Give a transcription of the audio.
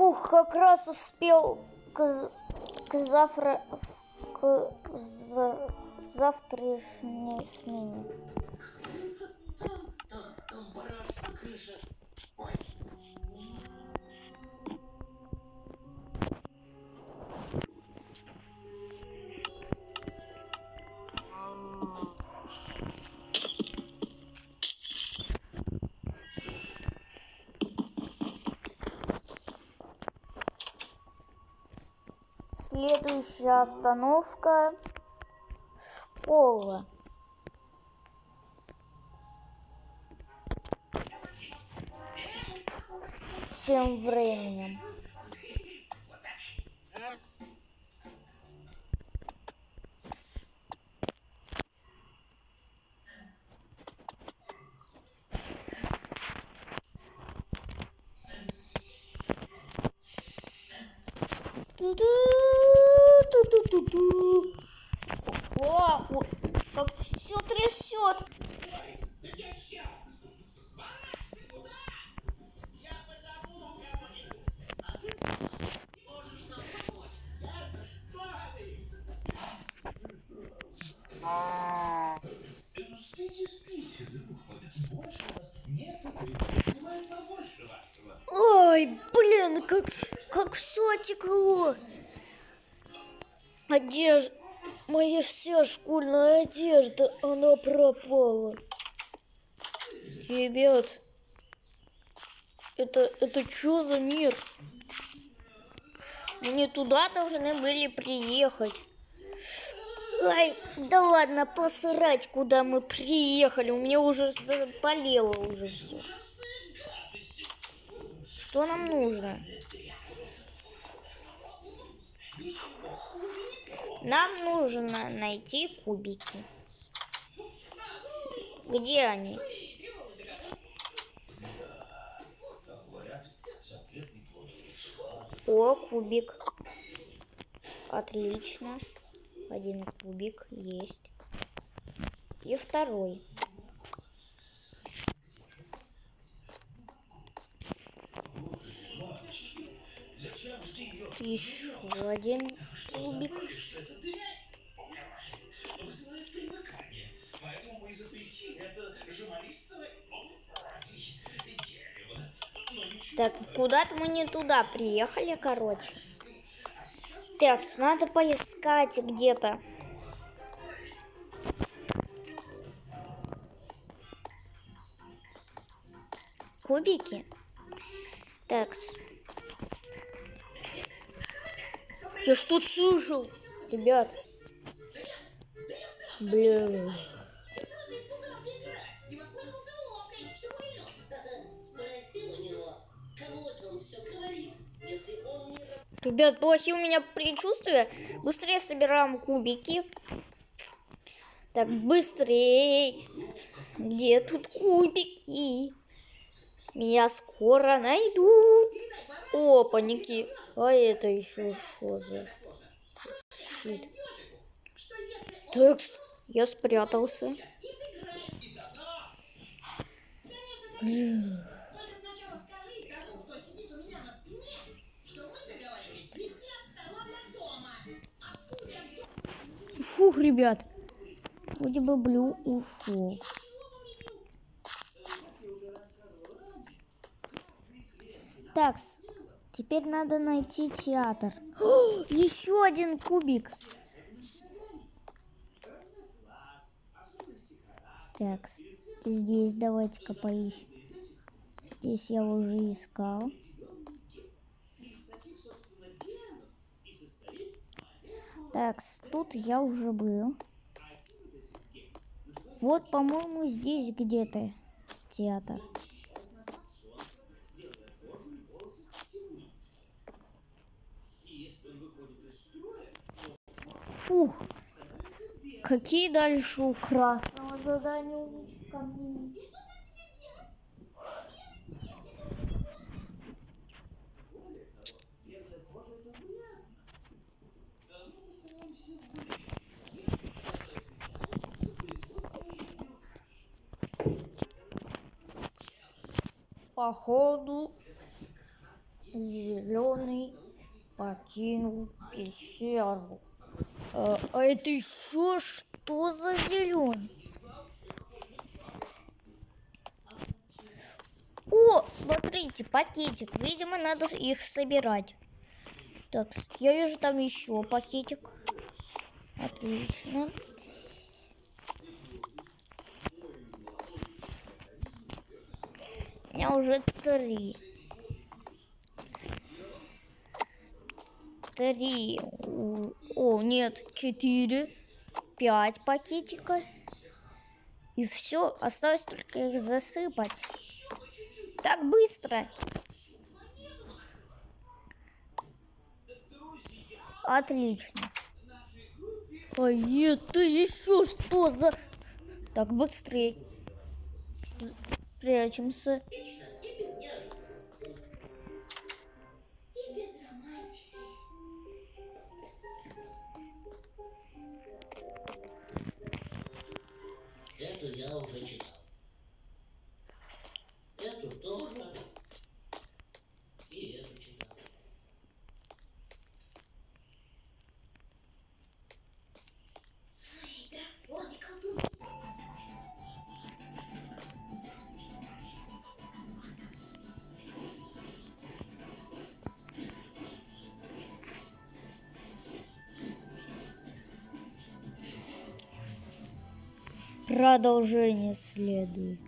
Фух, как раз успел к, к завтра к за- завтрашней смене. Следующая остановка школа. Тем временем. Ту-ду-ту-ту-ту-ту. О, как все трясет. Ой, блин, как, как все текло. Одежда, моя вся школьная одежда, она пропала. Ребят, это, это что за мир? Мы не туда должны были приехать. Ай, да ладно, посрать, куда мы приехали. У меня уже заболело уже все. Что нам нужно? Нам нужно найти кубики. Где они? О, кубик. Отлично. Один кубик есть. И второй. Еще один ничего. Так, куда-то мы не туда приехали, короче. Так, надо поискать где-то. Кубики. Так. Все говорит. Если он не Ребят, плохие у меня предчувствия. Быстрее собираем кубики. Так, быстрее. Где тут кубики? Меня скоро найдут. Опаньки. А это еще что за щит? Так, я спрятался. Фух, ребят. Вроде бы Блю ушел. Так, теперь надо найти театр. О, еще один кубик. Так, здесь давайте-ка поищем. Здесь я уже искал. Так, тут я уже был. Вот, по-моему, здесь где-то театр. Фух. Какие дальше у красного задания у камней? Походу Зеленый покинул пещеру. А, а это еще что за зеленый? О, смотрите, пакетик. Видимо, надо их собирать. Так, я вижу там еще пакетик. Отлично. У меня уже три. Три. О, нет, четыре. Пять пакетика. И все, осталось только их засыпать. Так быстро. Отлично. А это еще что за... Так, быстрее. Прячемся. Уже читал. Продолжение следует.